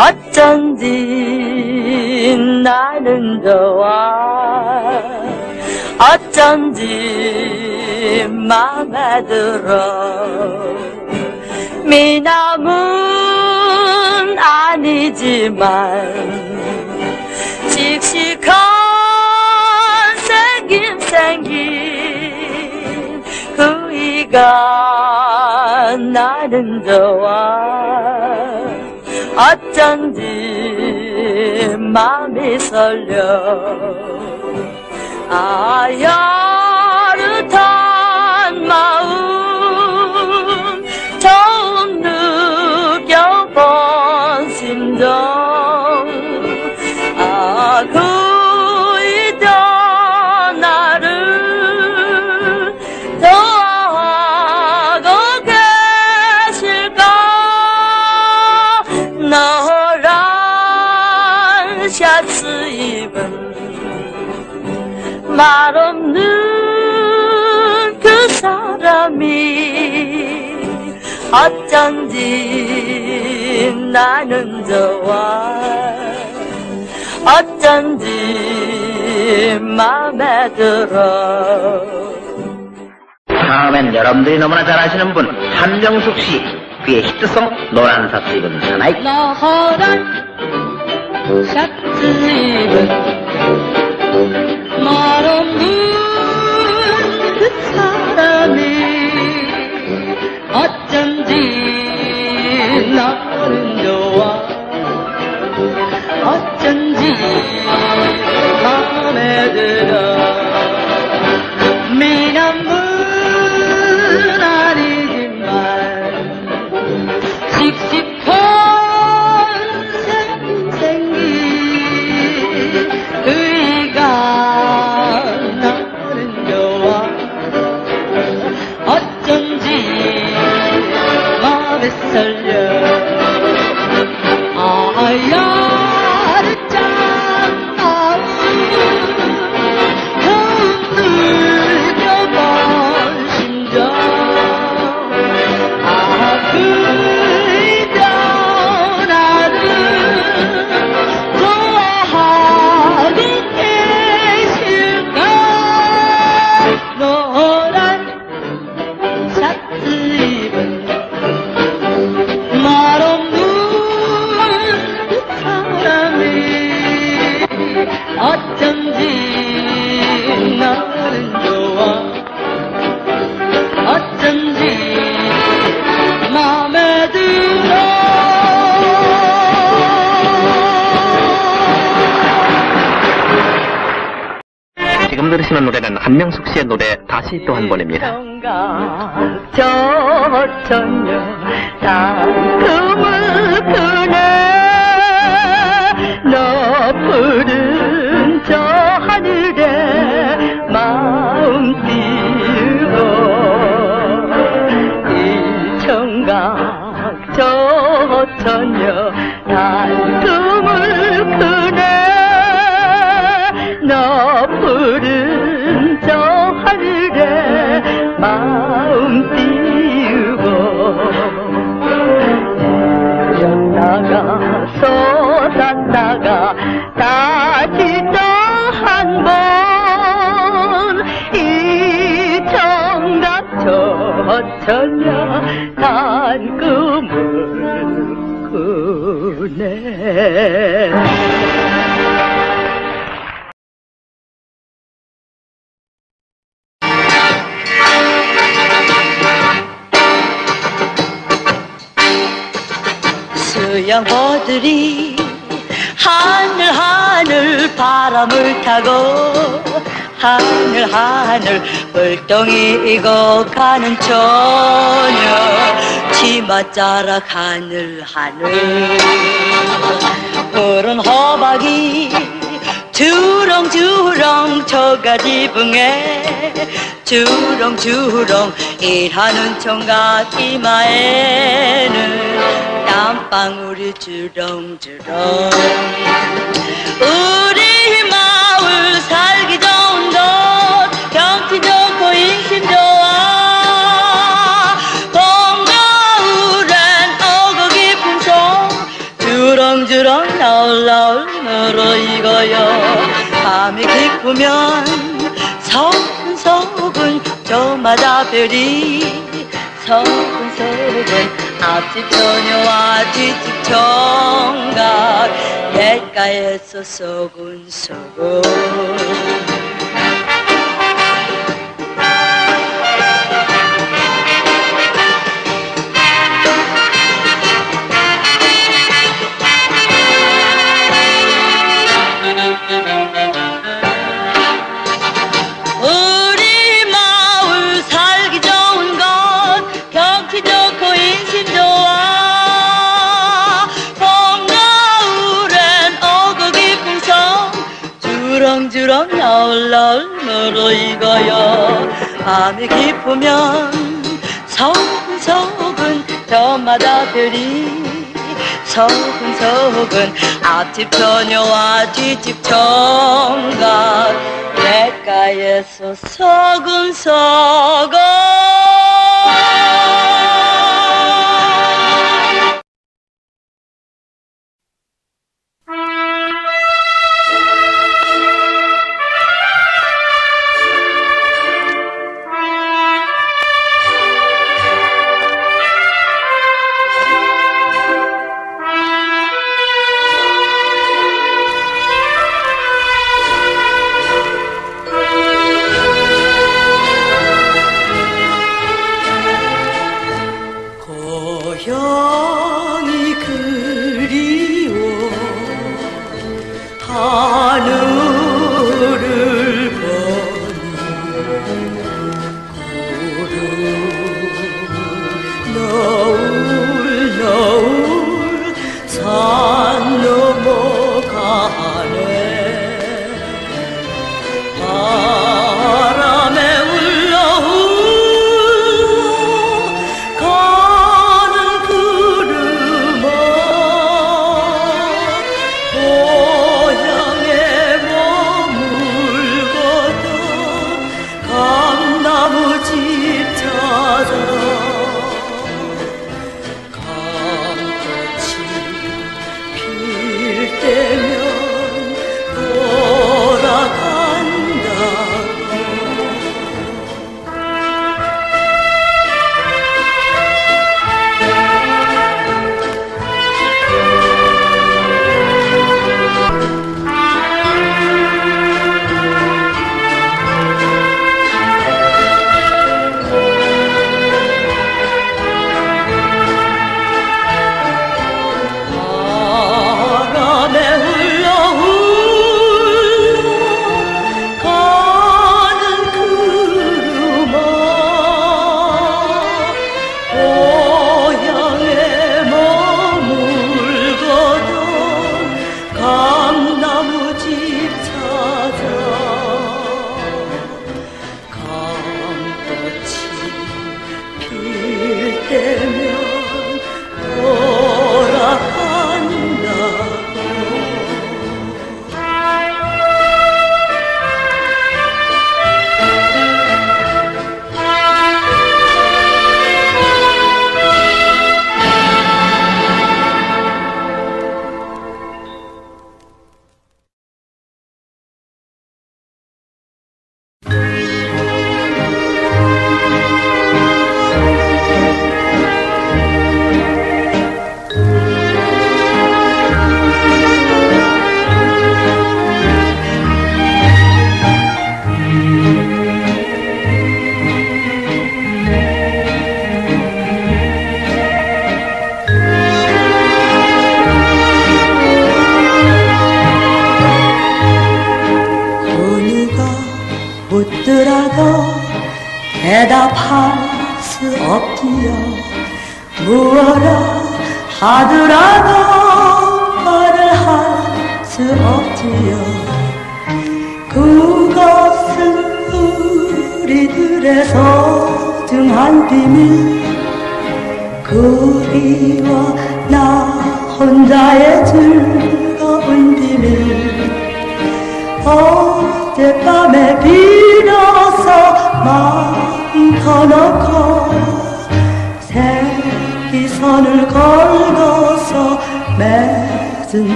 어쩐지 나는 좋아 어쩐지 맘에 들어 미남은 아니지만 씩씩한 생김 생긴 그이가 나는 좋아 어쩐지 마음이 설려 아야 말 없는 그 사람이 어쩐지 나는 좋아. 어쩐지 맘에 들어. 다음엔 여러분들이 너무나 잘 아시는 분 한명숙 씨. 그의 히트송 노란 삭스 입은 사나이. 노란 셔츠 입은 말 없는 그 사람이 어쩐지 나는 좋아 어쩐지 마음에 들어 한명숙 씨의 노래 다시 또 한 번입니다 수영보들이 하늘 하늘 바람을 타고 하늘 하늘 불덩이고 가는 처녀 치맛자락 하늘 하늘. 푸른 호박이 주렁주렁 저가 지붕에 주렁주렁 일하는 총각 이마에는 땀방울이 주렁주렁. 우리 주렁주렁 나올나올 늘어익어요. 밤이 깊으면 서근서근 저마다 별이 서근서근 앞집 처녀와 뒤집 청각 내가에서 서근서근 마음으로 익어요. 밤이 깊으면 서근서근 저마다들이 서근서근 앞집 처녀와 뒤집 청각. 내가에서 서근서근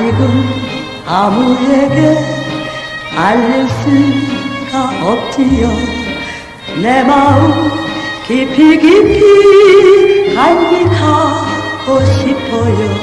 아직은 아무에게 알릴 수가 없지요. 내 마음 깊이 깊이 간직하고 싶어요.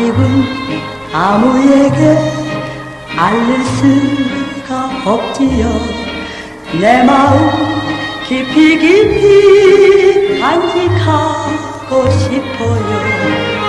집은 아무에게 알릴 수가 없지요. 내 마음 깊이 깊이 간직하고 싶어요.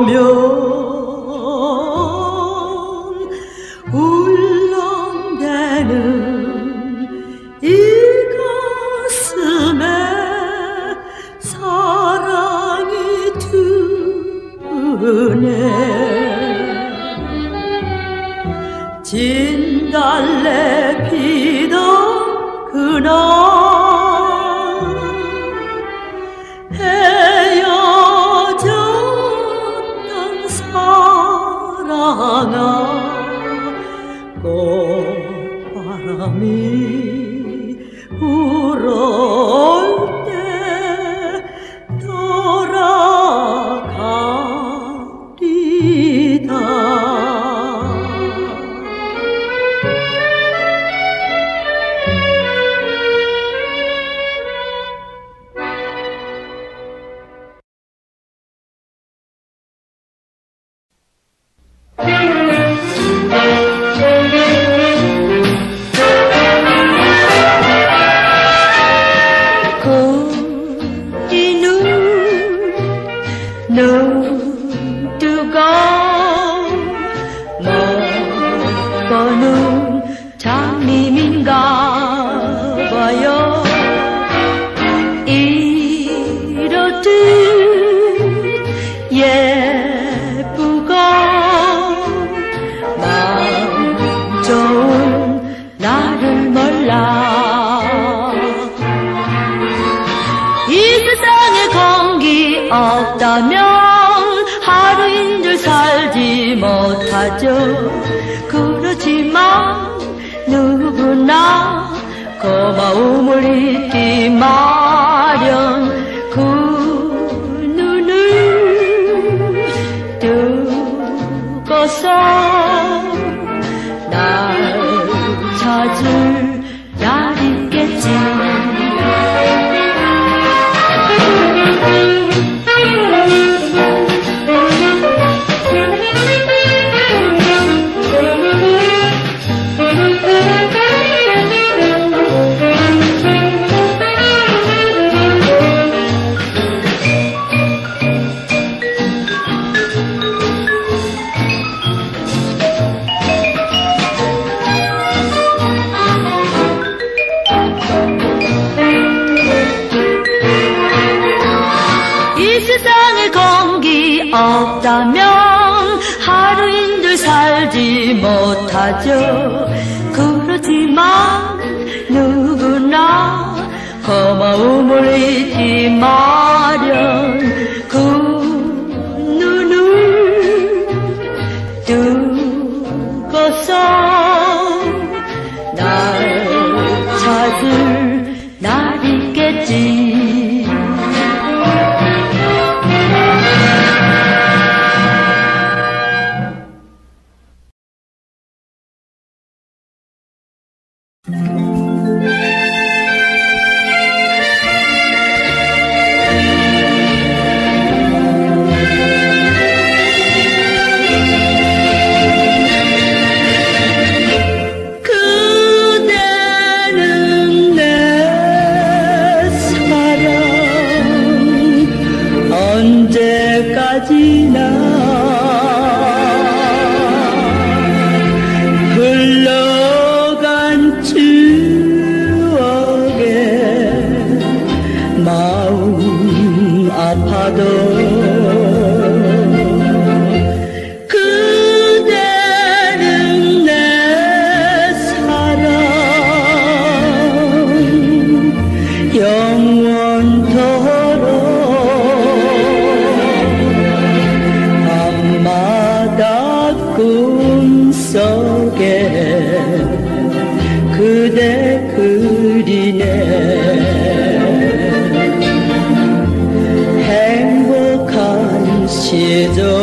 Romeo. 시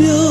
오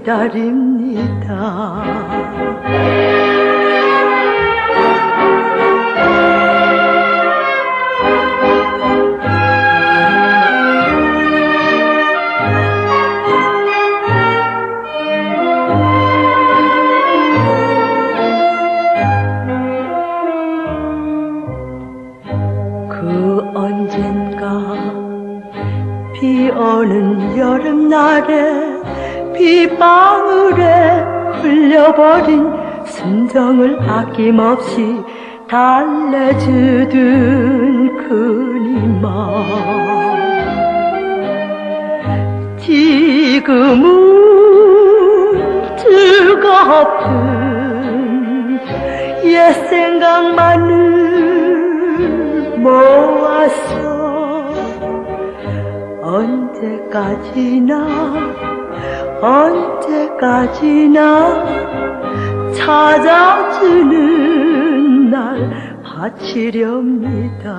giderim 정을 아낌없이 달래주던 그님만. 지금은 즐겁던 옛 생각만을 모았어 언제까지나 언제까지나 찾아주는 날 바치렵니다.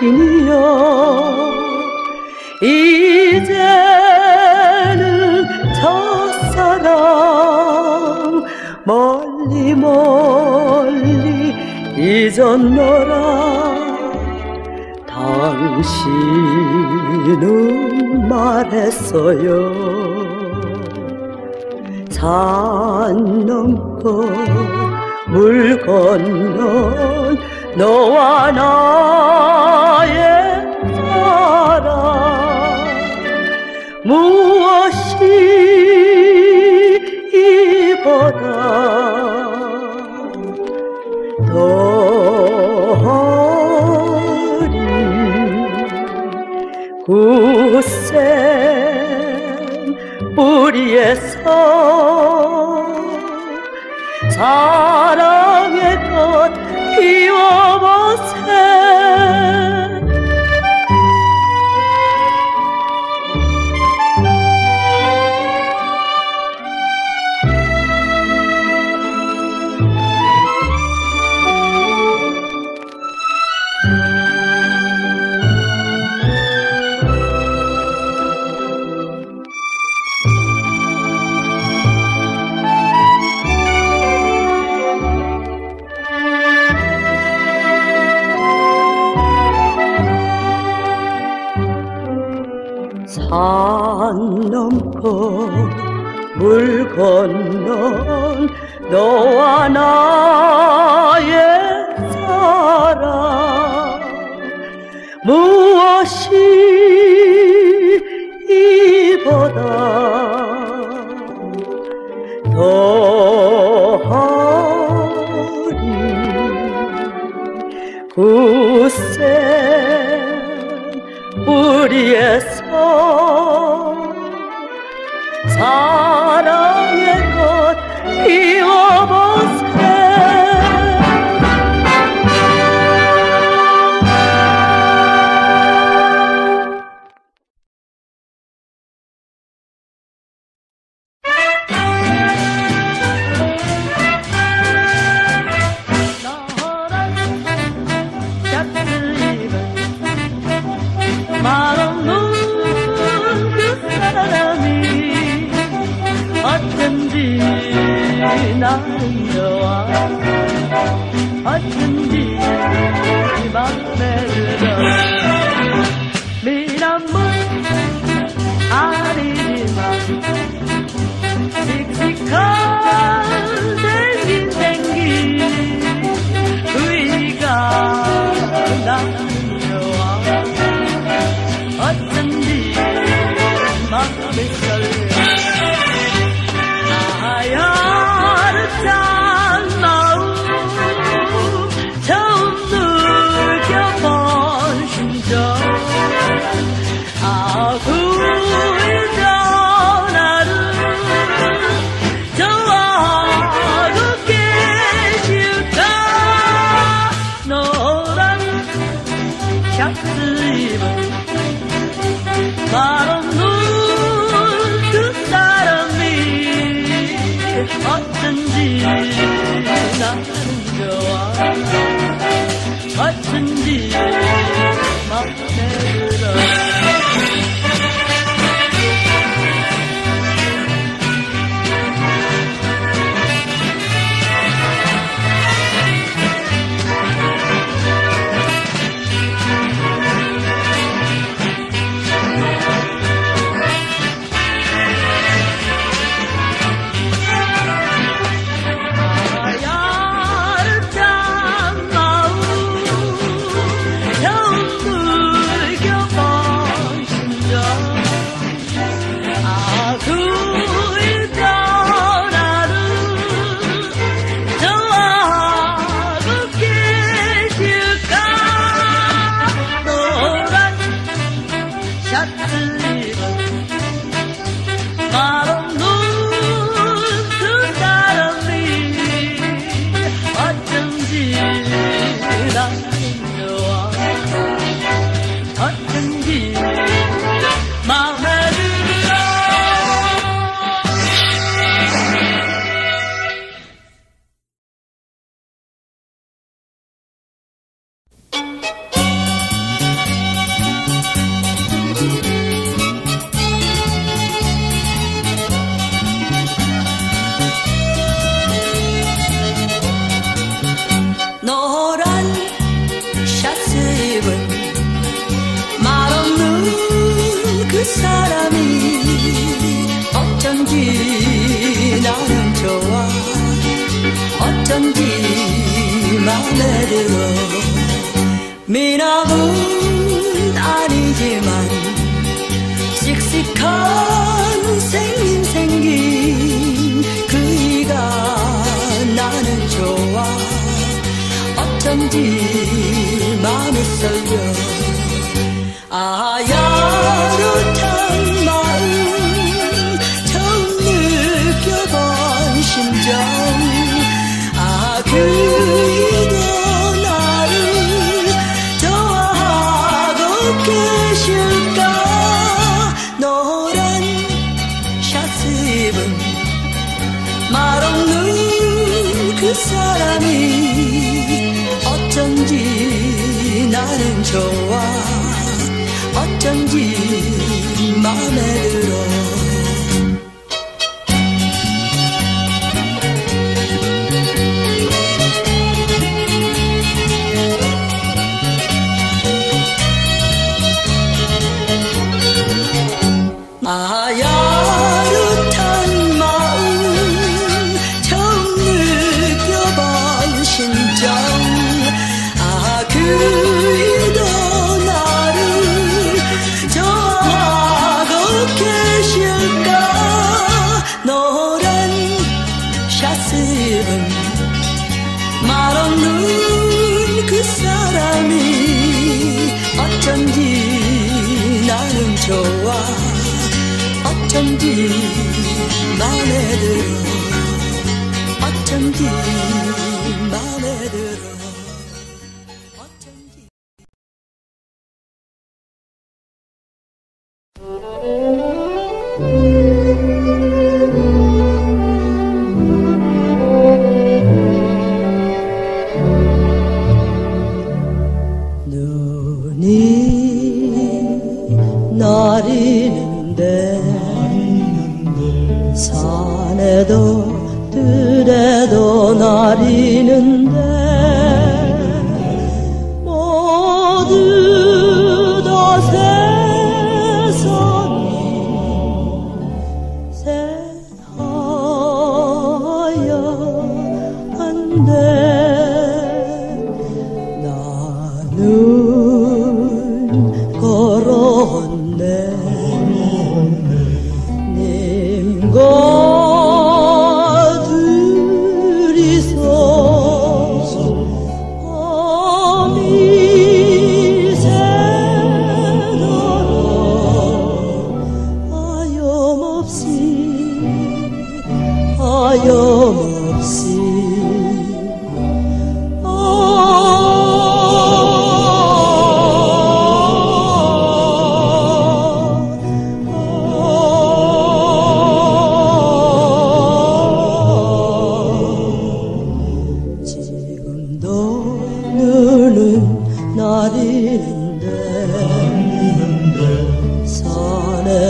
당신이여. 이제는 첫사랑 멀리 멀리 잊었노라. 당신은 말했어요. 산 넘고 물 건넌 너와 나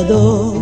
산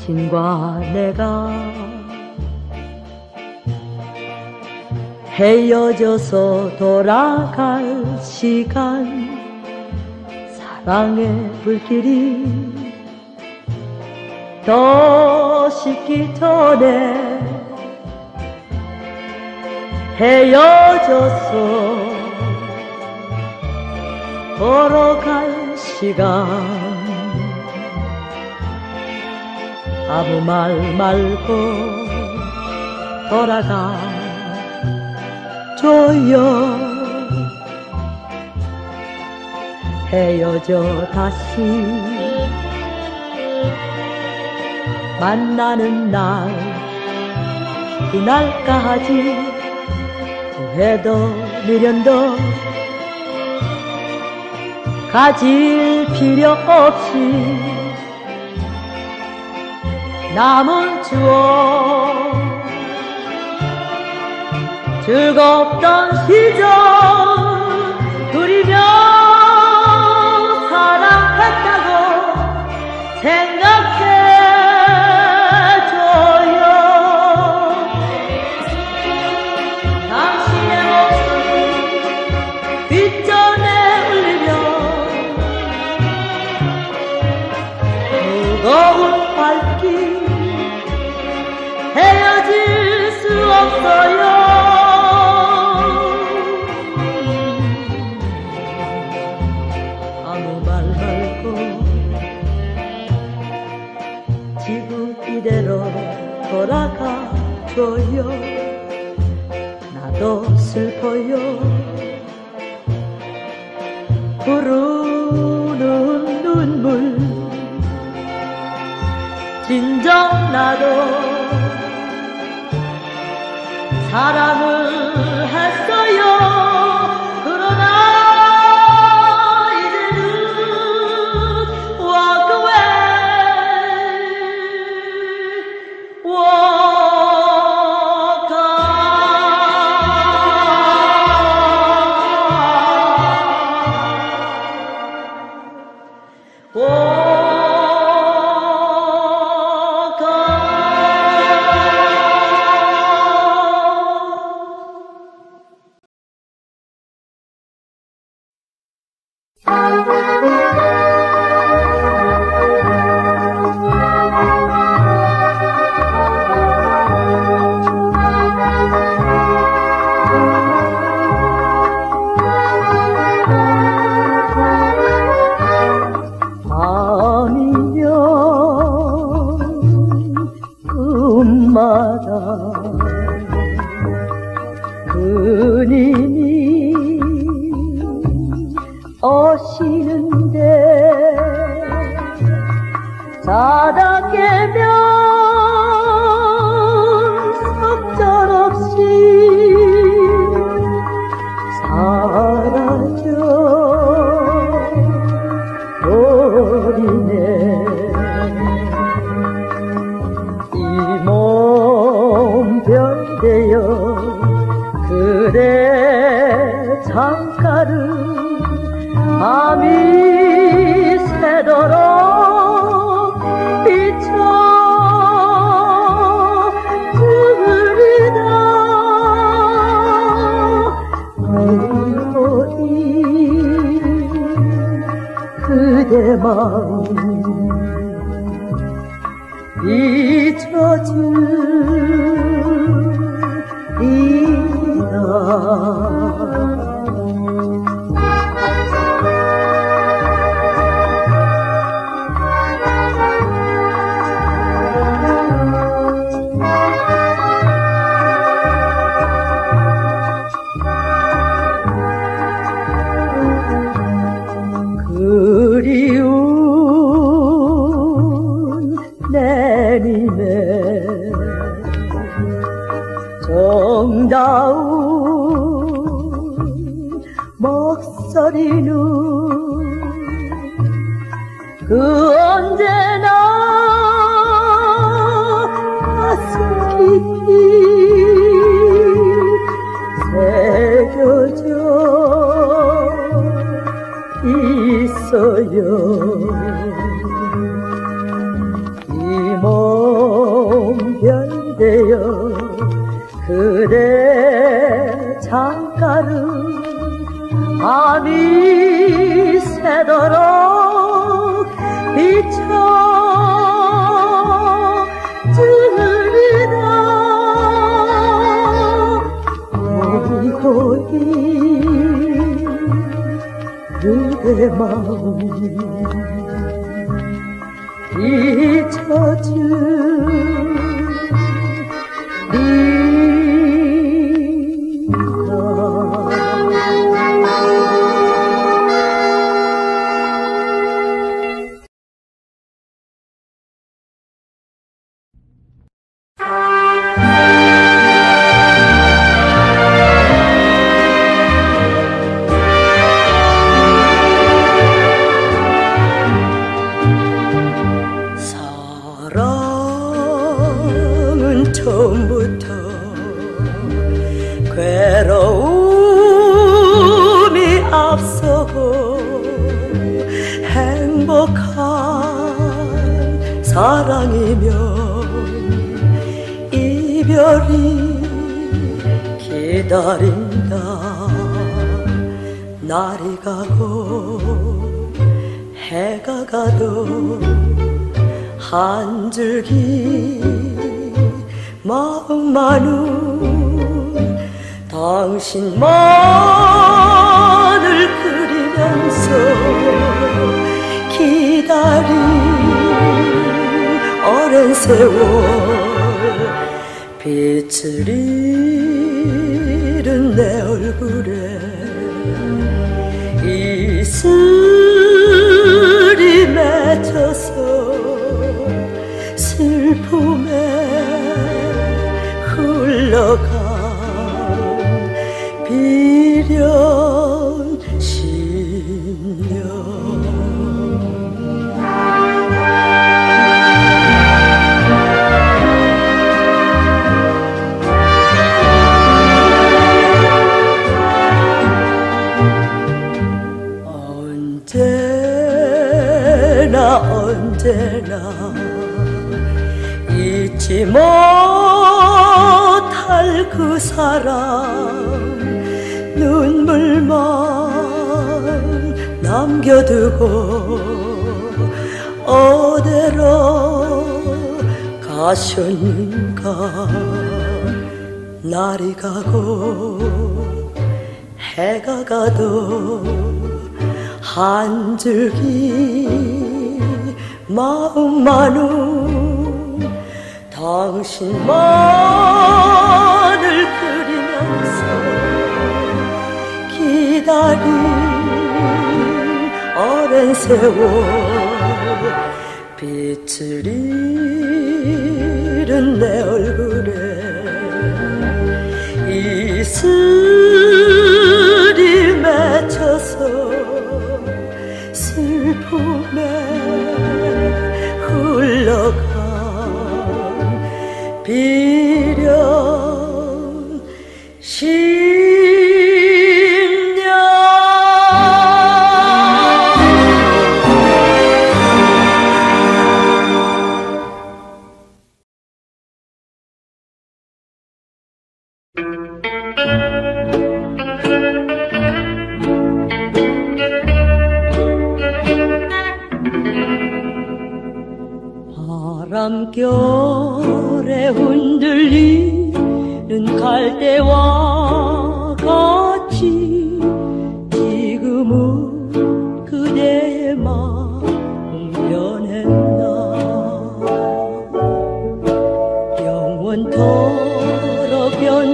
당신과 내가 헤어져서 돌아갈 시간 사랑의 불길이 더 쉽기 전에 헤어져서 걸어갈 시간. 아무 말 말고 돌아가 줘요. 헤어져 다시 만나는 날 그날까지 후회도 미련도 가질 필요 없이 남을 주어 즐겁던 시절 그리며 싶어요. 부르는 눈물. 진정 나도 사랑을 했어요. 정다운 목소리는 그 언제 내 마음이 잊혀질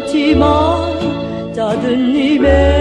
변치만 작은 님의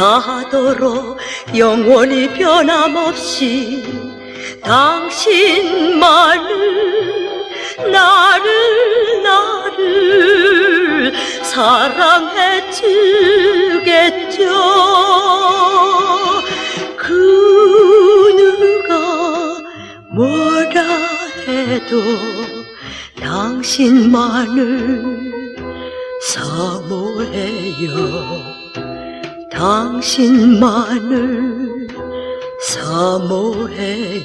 다하도록 영원히 변함없이 당신만을 나를 나를 사랑해 주겠죠. 그 누가 뭐라 해도 당신만을 사모해요 당신만을 사모해요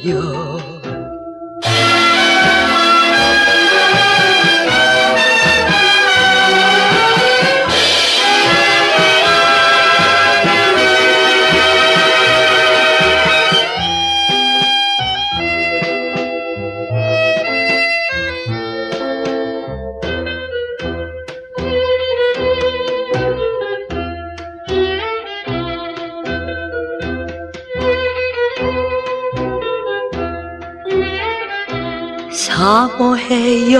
사모해요.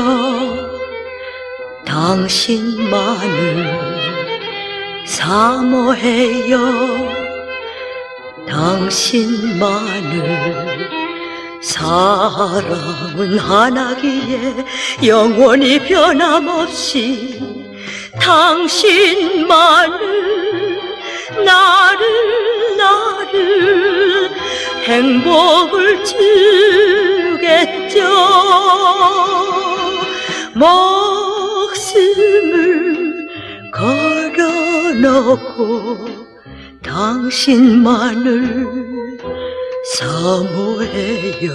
당신만을 사모해요. 당신만을 사랑은 하나기에 영원히 변함없이 당신만을 나를 나를 행복을 주겠죠. 목숨을 걸어놓고 당신만을 사모해요.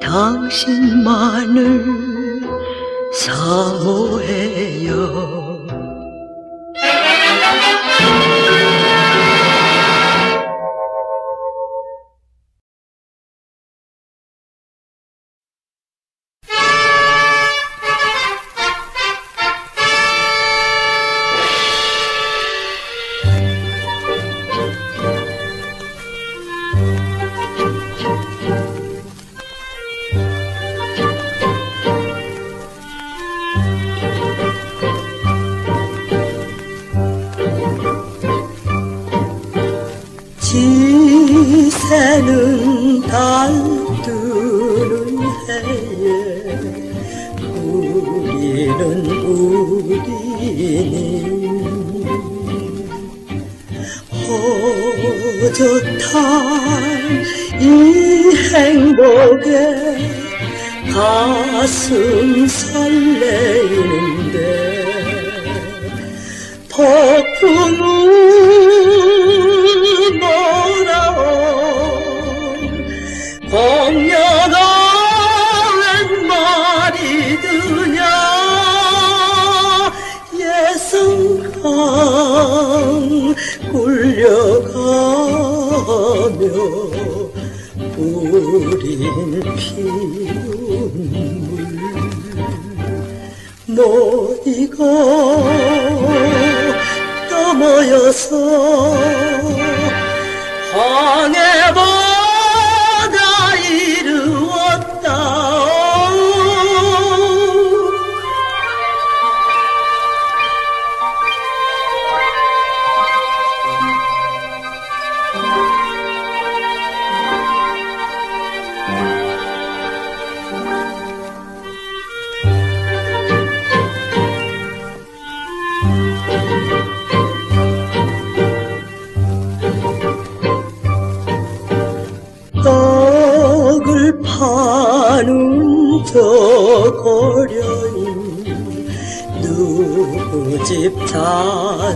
당신만을 사모해요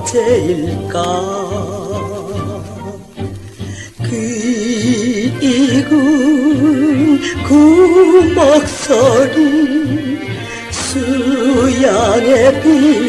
어째일까? 그 이군 구목소리 수양의 빛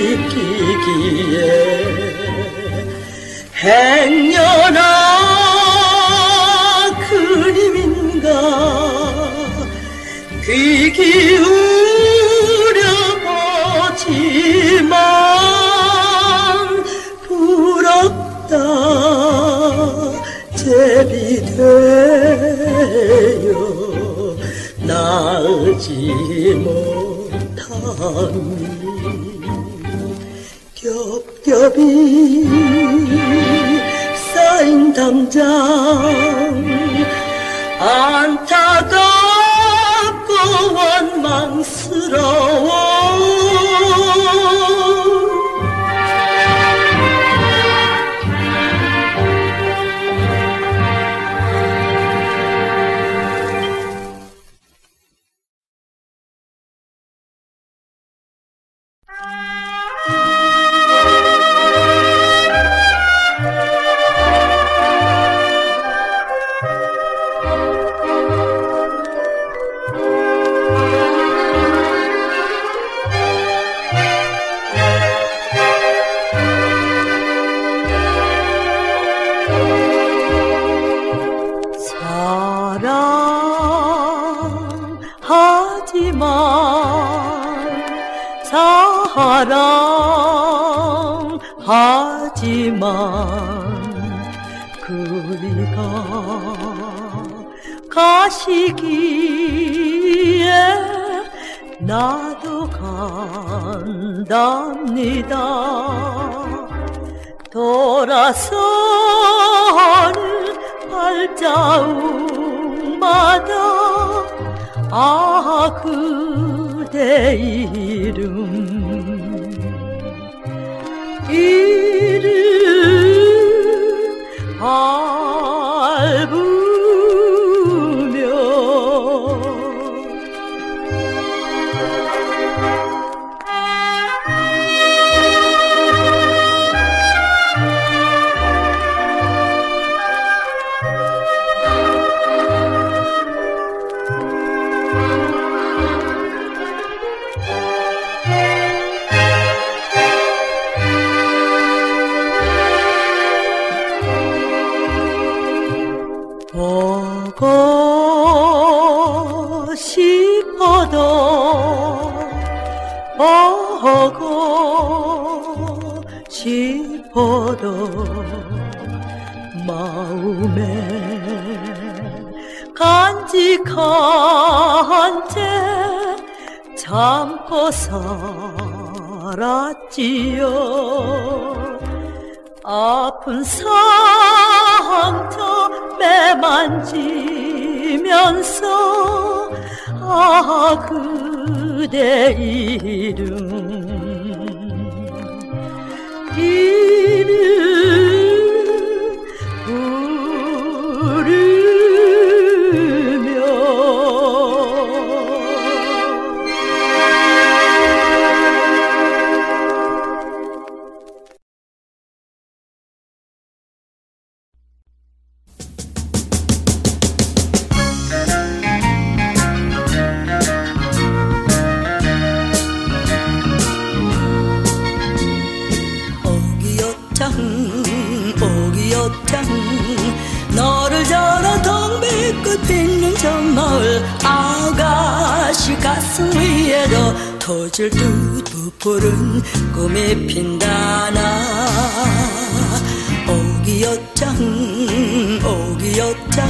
여장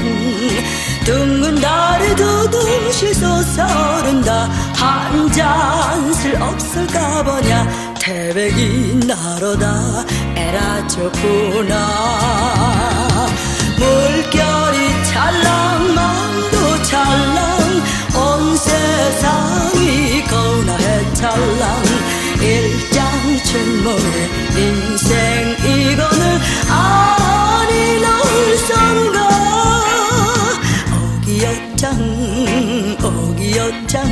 등은 나를 두둥실소 서른다. 한 잔슬 없을까 보냐. 태백이 나로다. 에라 좋구나. 물결이 찰랑 마음도 찰랑. 온 세상이 거나해 찰랑. 일장 춘모의 인생이고 꽃장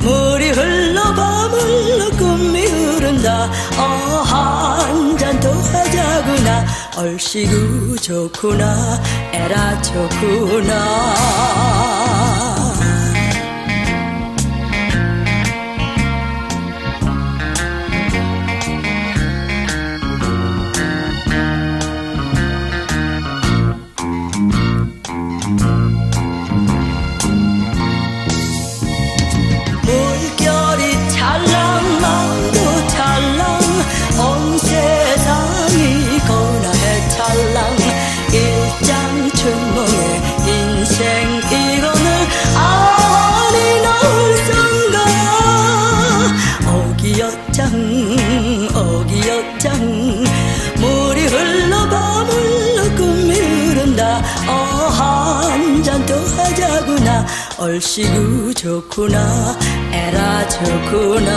물이 흘러 밤흘러 꿈이 흐른다. 어, 한잔 더 하자구나. 얼씨구 좋구나 에라 좋구나. 얼씨구 그 좋구나 에라 좋구나.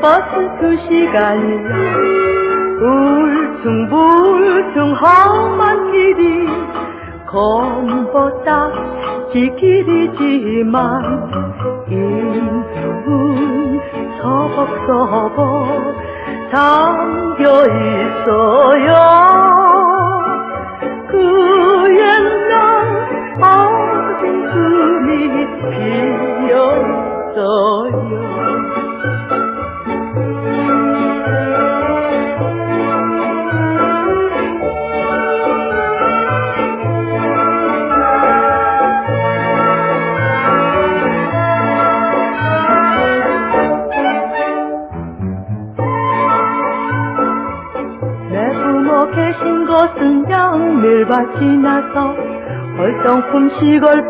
버스 두 시간. 울퉁불퉁 험한 길이 검보다 지길이지만 인분 서벅서벅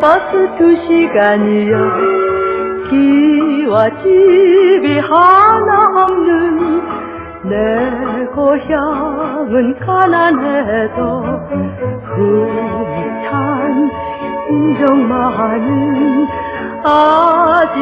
버스 두 시간이요. 기와 집이 하나 없는 내 고향은 가난해도 흐릿한 인정만은 아직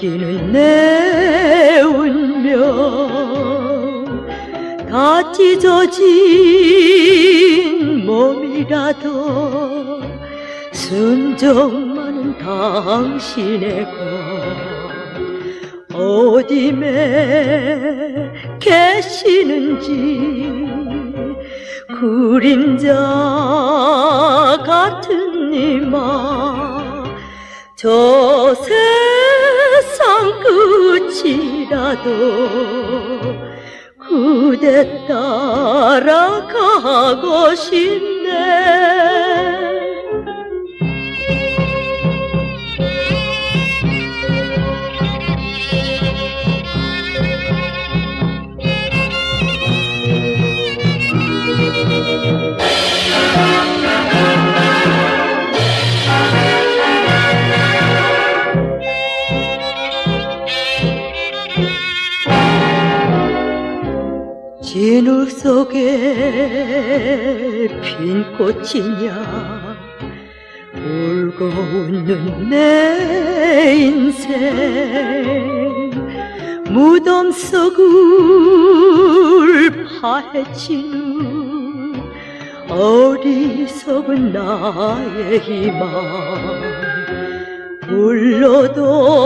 길을 내운명 다 찢어진 몸이라도 순정만은 당신의 것 어디에 계시는지 그림자 내 인생 무덤 속을 파헤치는 어리석은 나의 희망 불러도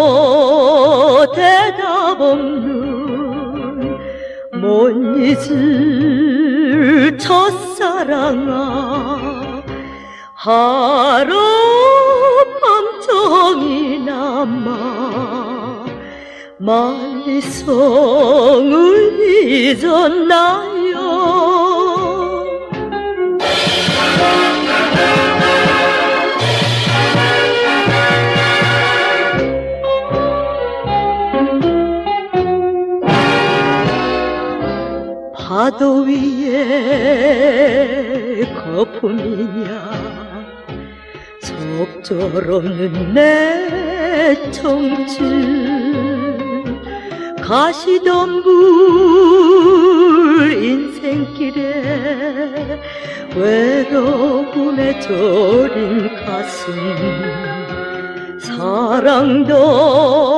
절없는 내 청춘. 가시던 불 인생길에 외로움에 졸인 가슴. 사랑도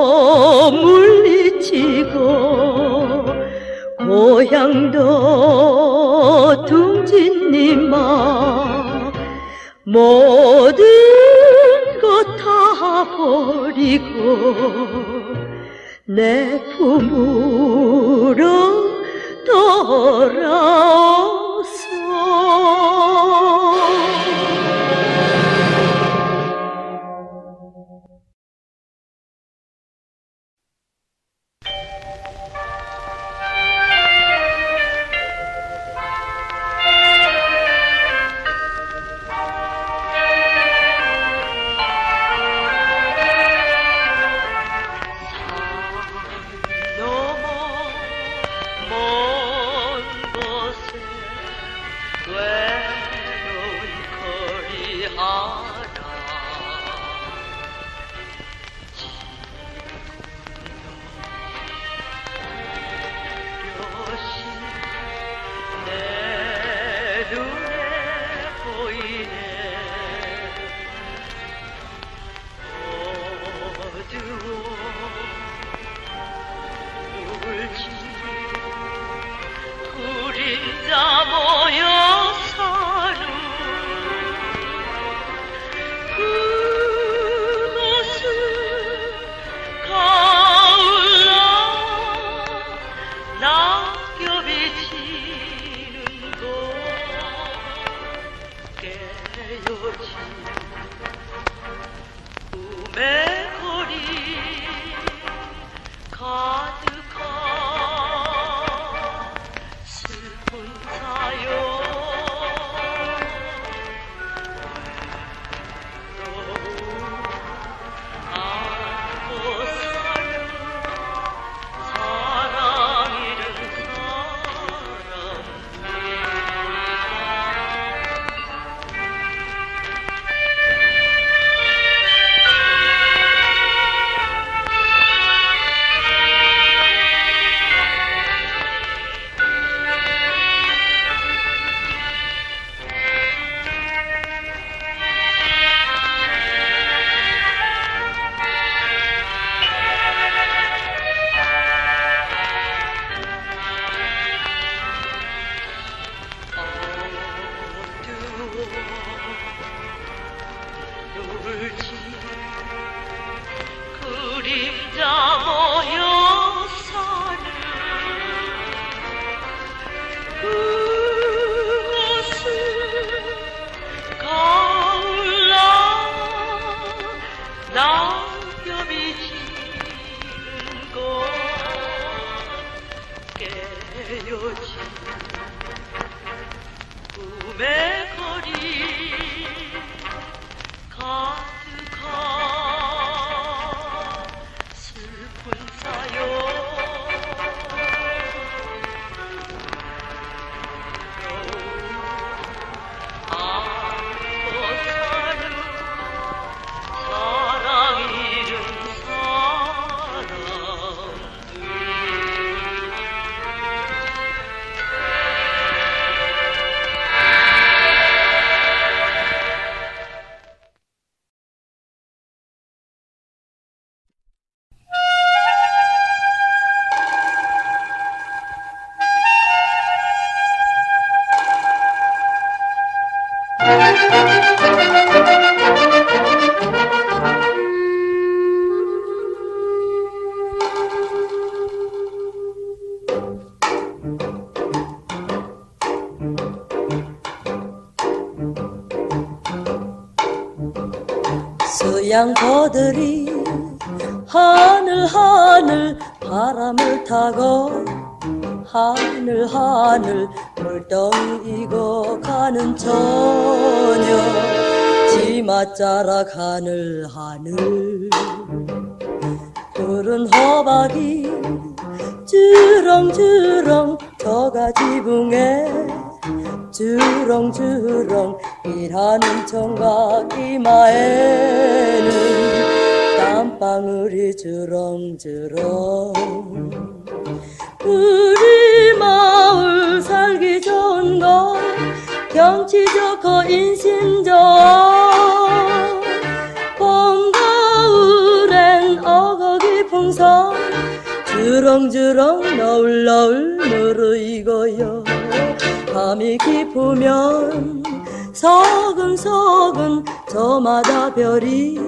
별이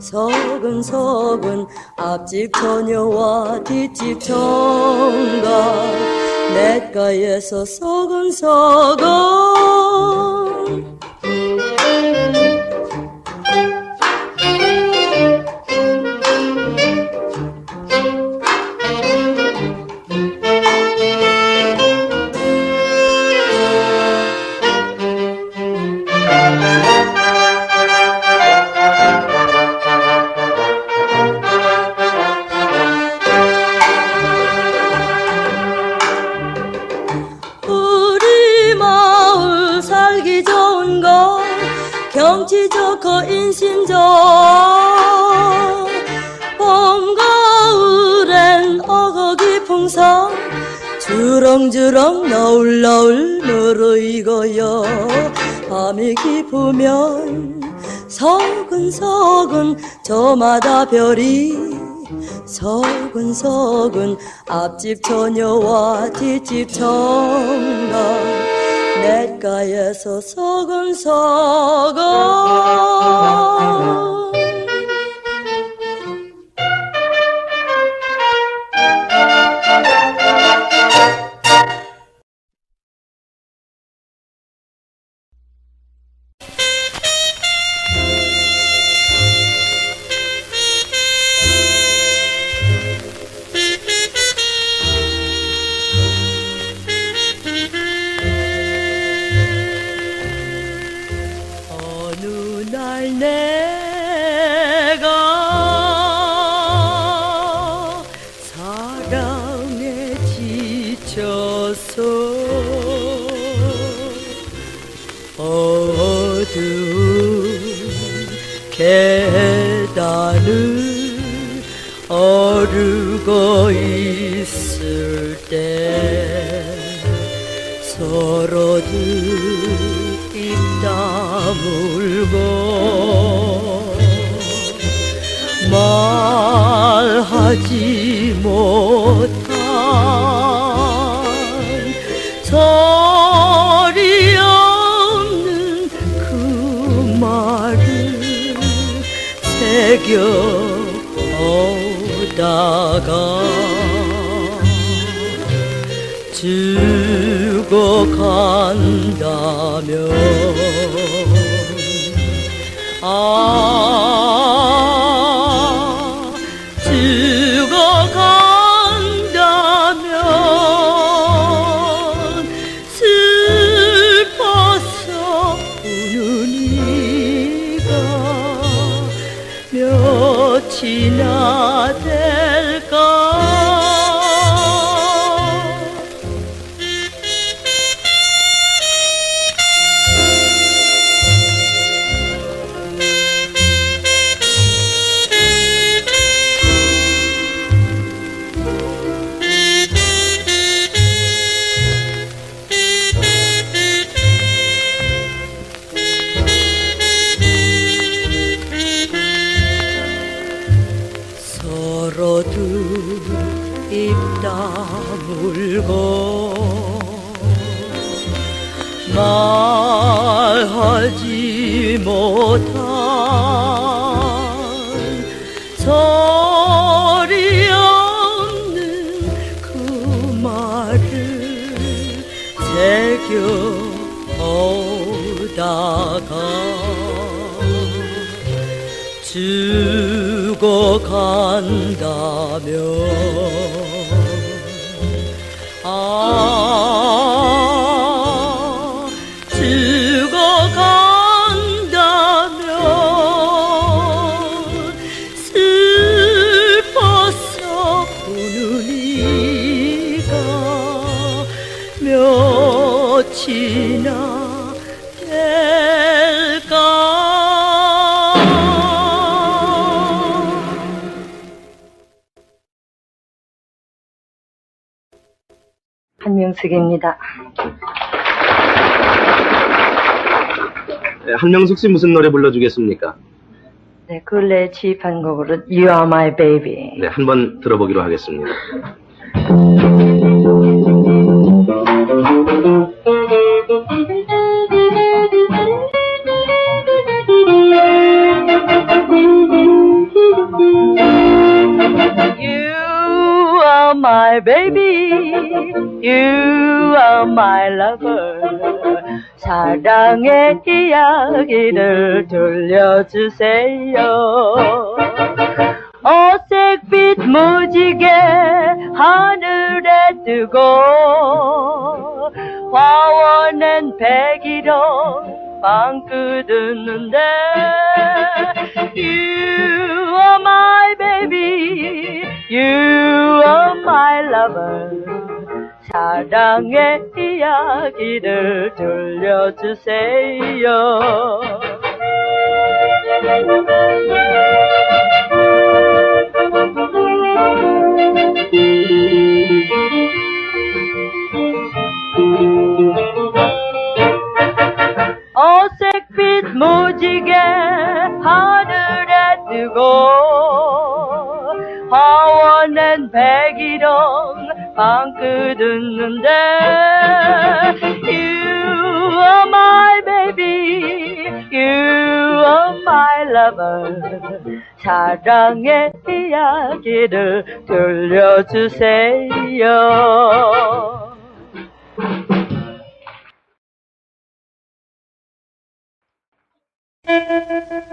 서근서근 앞집 처녀와 뒷집 정가 냇가에서 서근서근 주렁주렁 너울너울 누르이고요. 밤이 깊으면 서근서근 저마다 별이 서근서근 앞집 처녀와 뒷집 청각 냇가에서 서근서근 네, 한명숙 씨 무슨 노래 불러주겠습니까? 네, 근래 지입한 곡으로 You Are My Baby. 네, 한번 들어보기로 하겠습니다. 들려 무지개 하늘에 뜨고 화원은 백일홍 방 끄드는데 You are my baby You are my lover. 사랑의 이야기를 들려주세요 Thank you.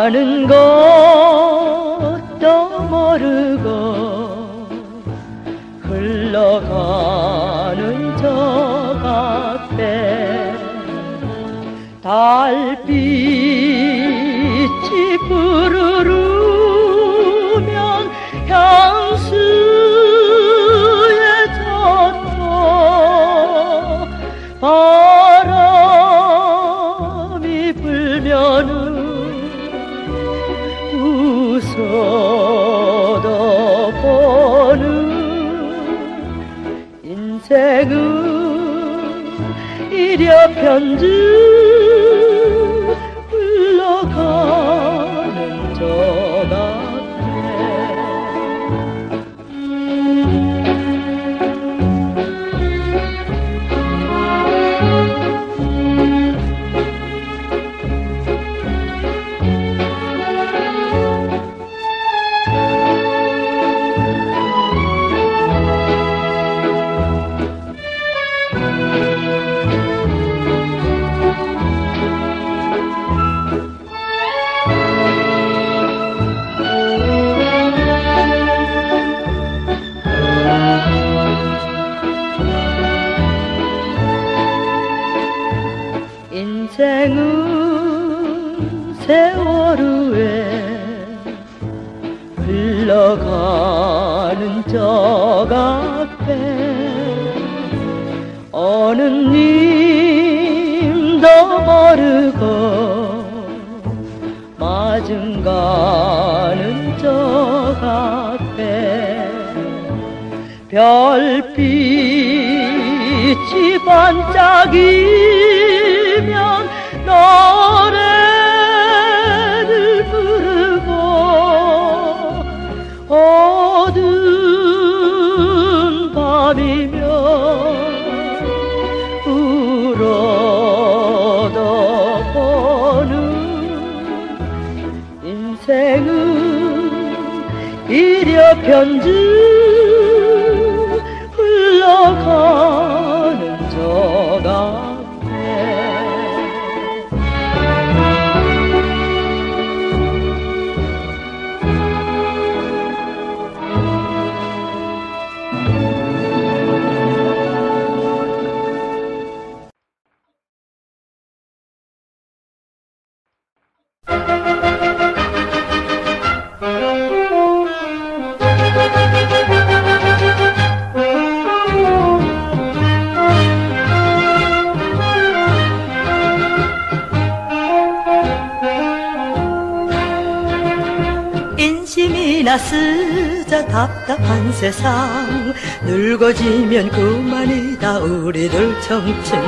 가는 것도 모르고 흘러가는 저 앞에 달빛 인생은 이려 편지 어느 님도 모르고 맞은 가는 저 앞에 별빛이 반짝이 편지 쓰자 답답한 세상. 늙어지면 그만이다 우리들 청춘.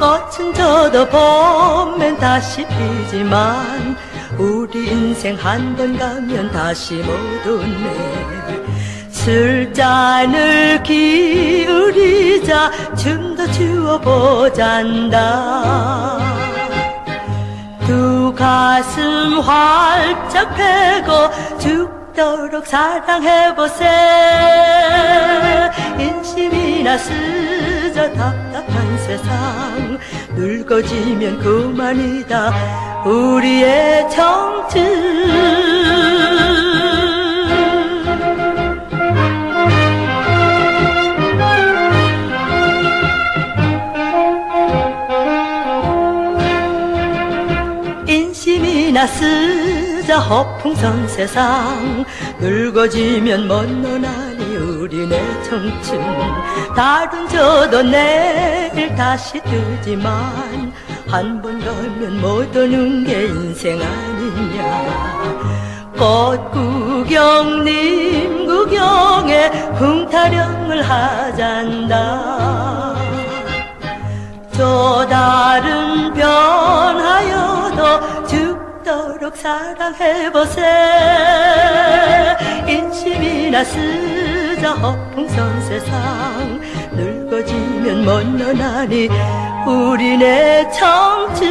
꽃은 져도 봄엔 다시 피지만 우리 인생 한 번 가면 다시 못 오네. 술잔을 기울이자 춤도 추어보잔다. 두 가슴 활짝 펴고 죽도록 사랑해보세. 인심이나 쓰자 답답한 세상. 늙어지면 그만이다. 우리의 청춘 인심이나 쓰 자 허풍선 세상. 늙어지면 못 노나니 우리네 청춘. 다른 저도 내일 다시 뜨지만 한 번 가면 못 오는 게 인생 아니냐. 꽃 구경 님 구경에 흥타령을 하잔다. 또 다른 변하여도 죽도록 사랑해보세. 인심이나 쓰자 허풍선 세상. 늙어지면 못 너나니 우리네 청춘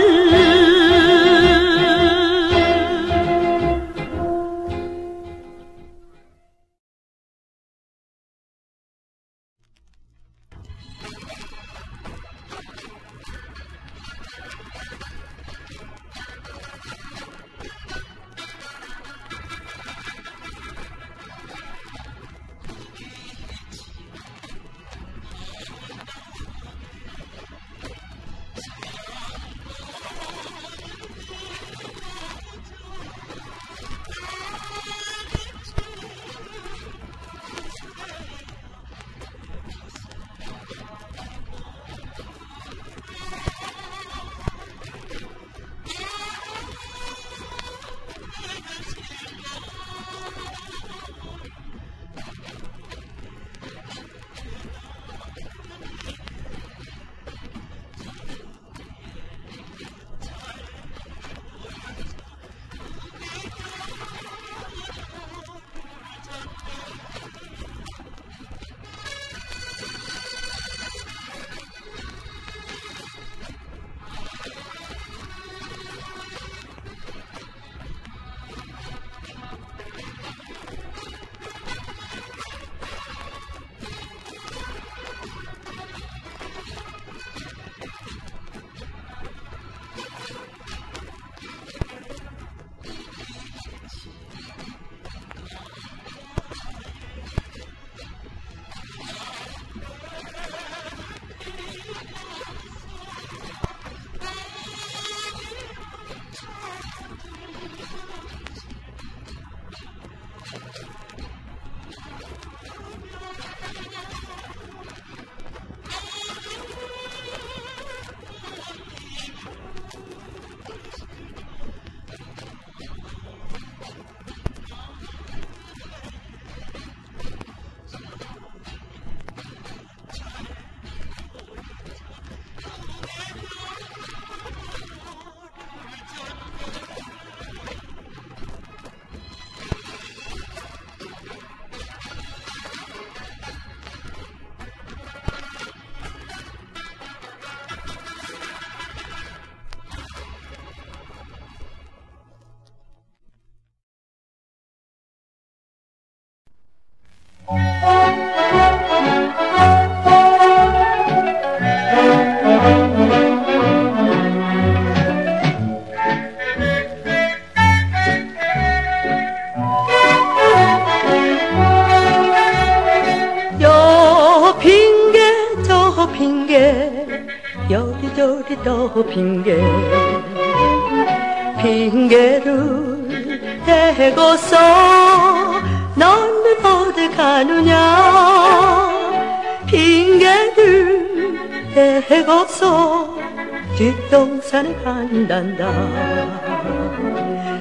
간단다.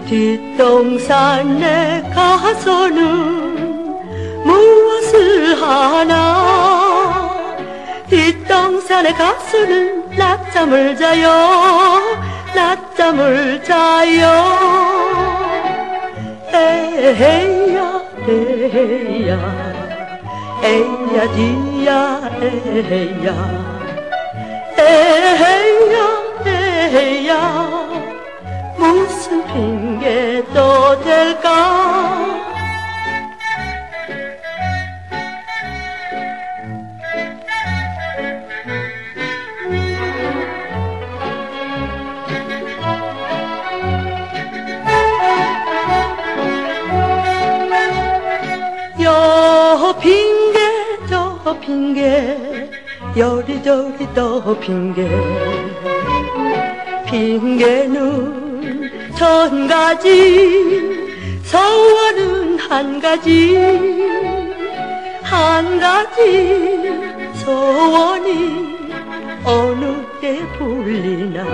뒷동산에 가서는 무엇을 하나? 뒷동산에 가서는 낮잠을 자요. 낮잠을 자요. 에헤야 에헤야. 에야 디야 에헤야. 에헤야 에헤야 무슨 핑계도 될까? 여 핑계 저 핑계 여리저리 또 핑계 핑계는 천 가지 소원은 한 가지 한 가지 소원이 어느 때 불리나.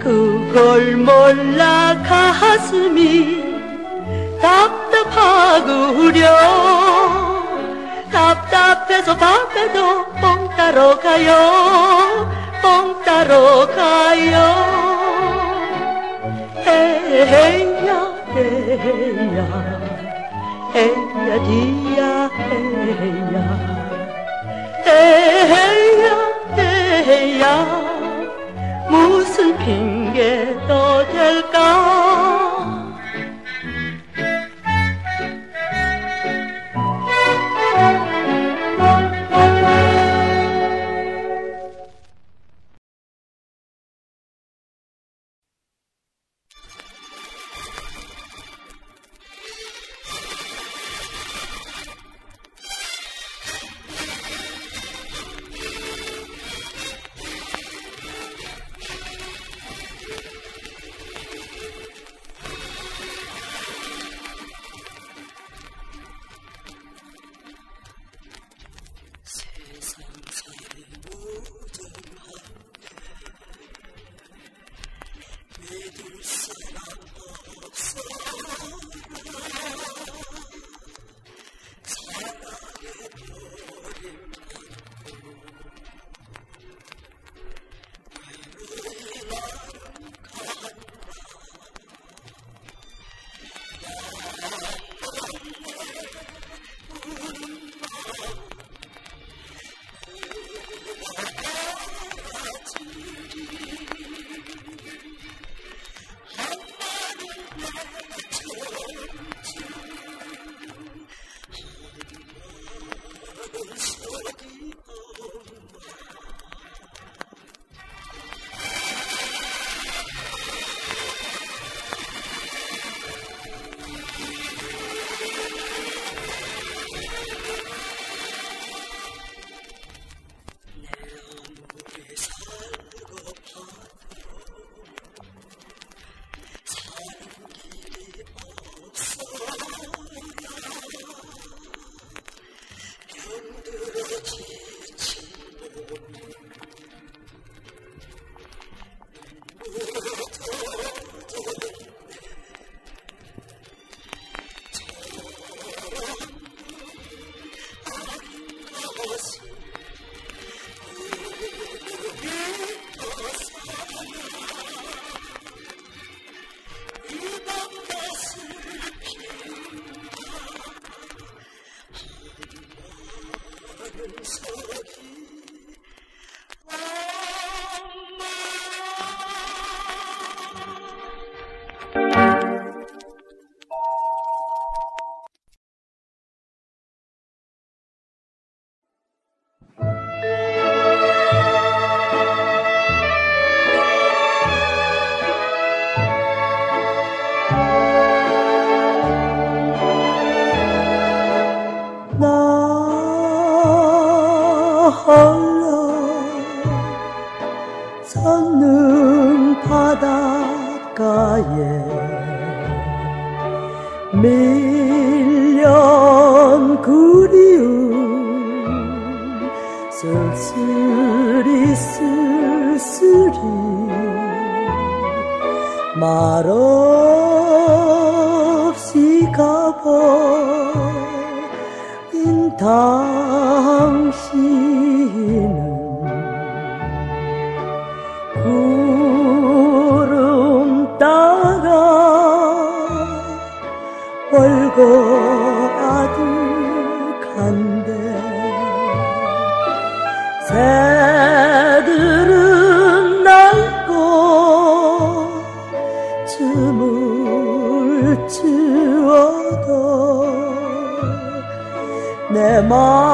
그걸 몰라 가슴이 답답하구려. 답답해서 밤에도 뽕 따러 가요 뽕 따러 가요. 에헤야 에야. 디야 에야. 에헤야 에헤야. 무슨 핑계도 될까 말없이 가버린 당신은 구름 따라 멀고 뭐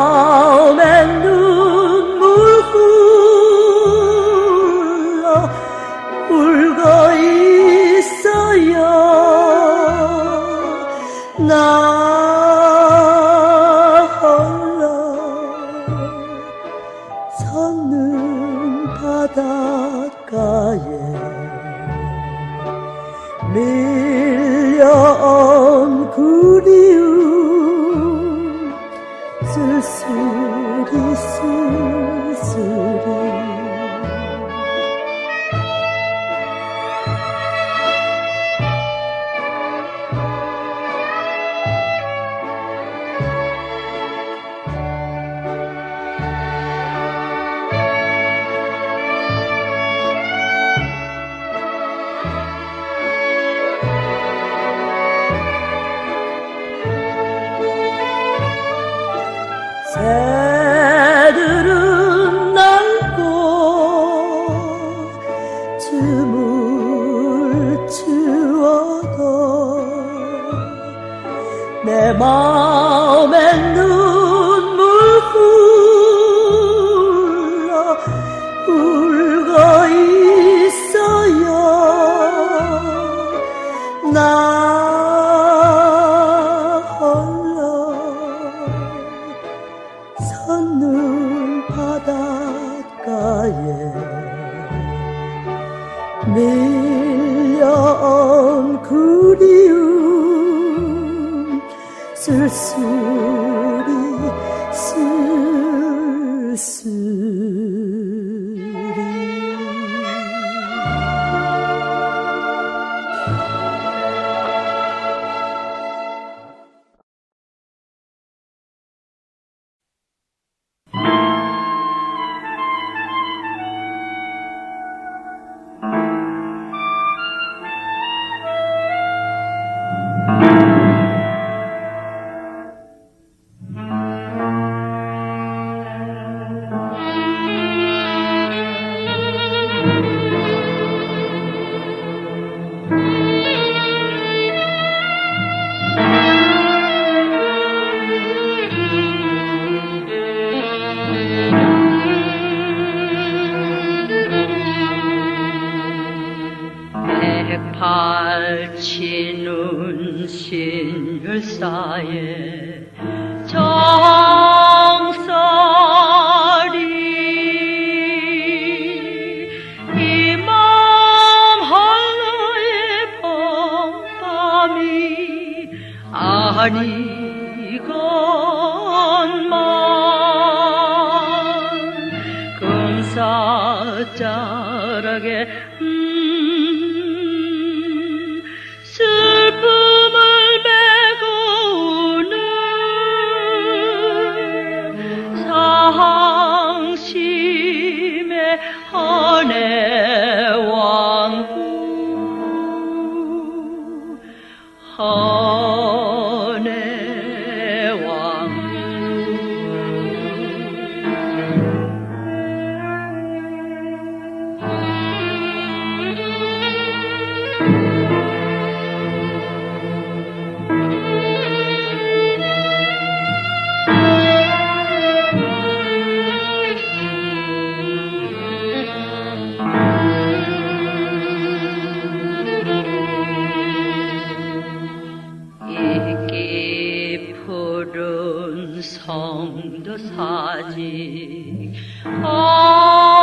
ah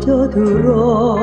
젖어들어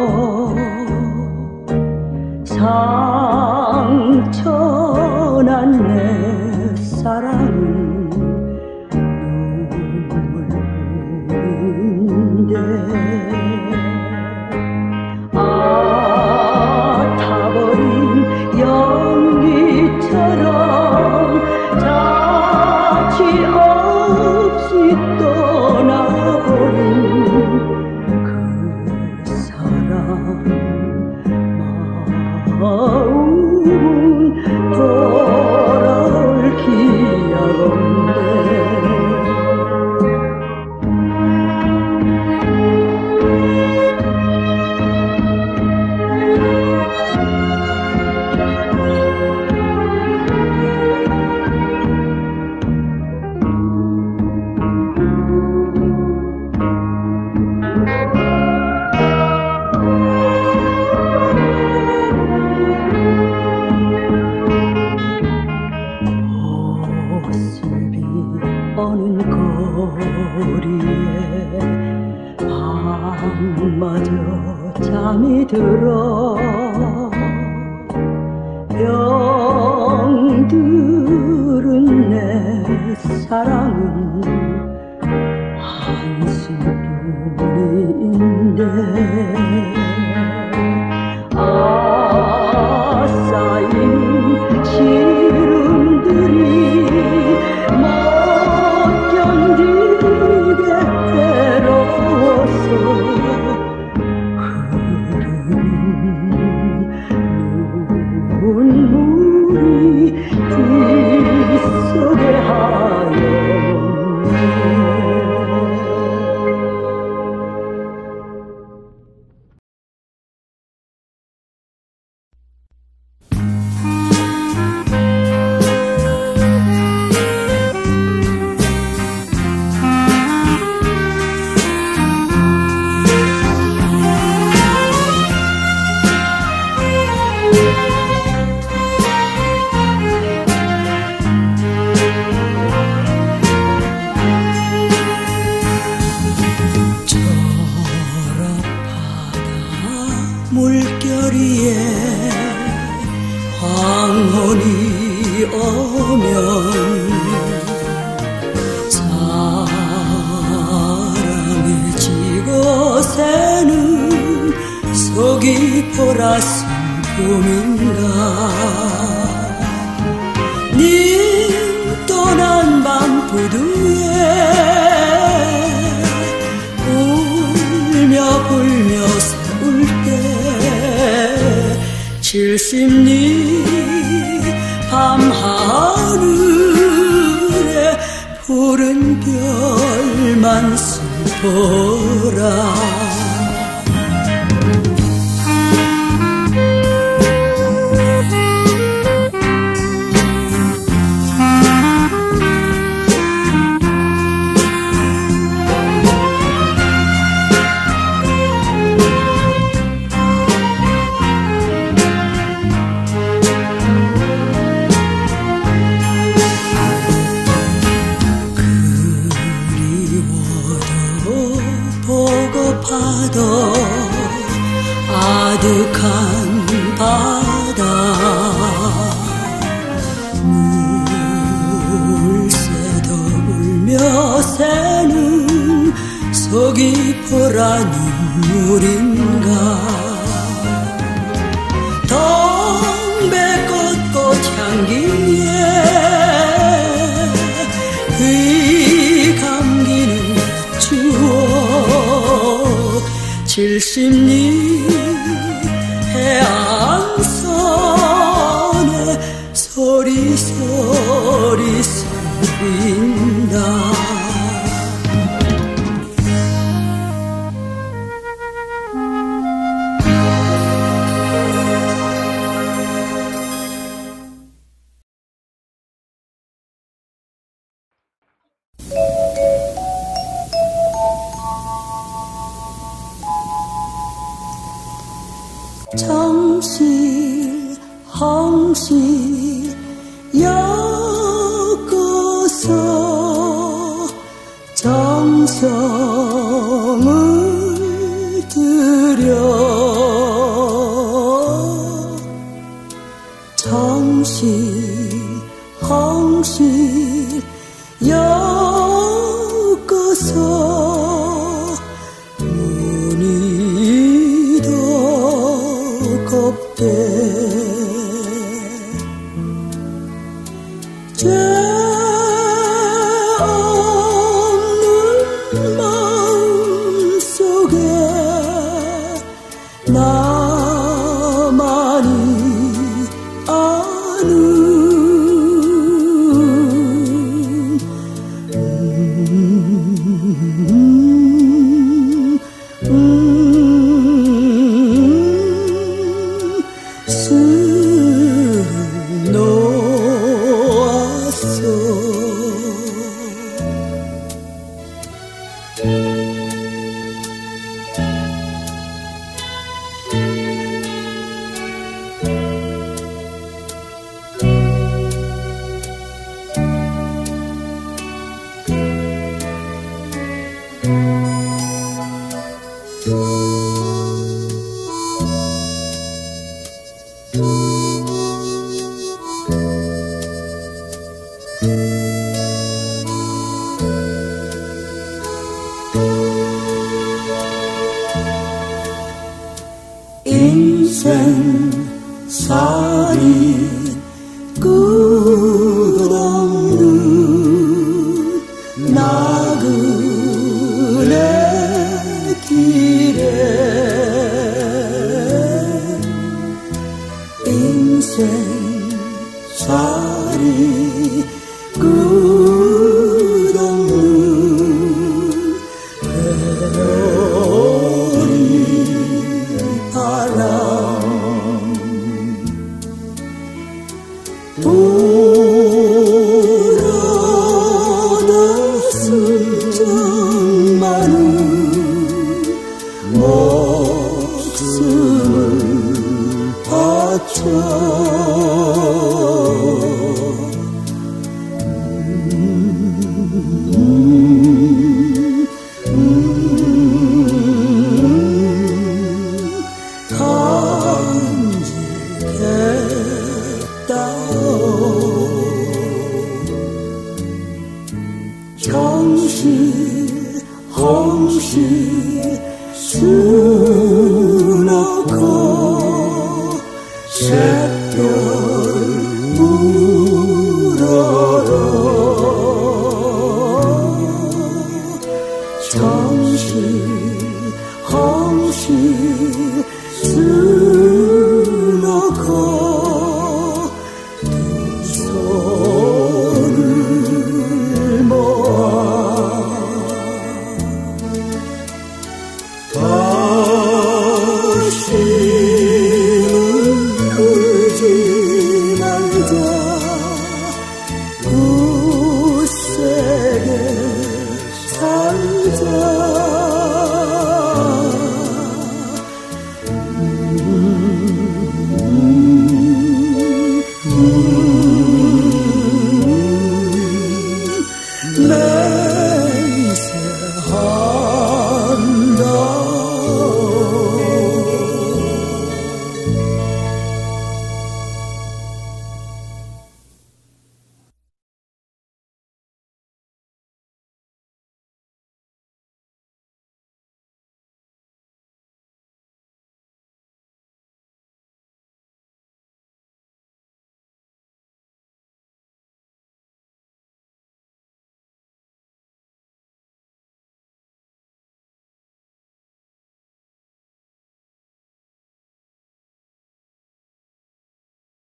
정실 황실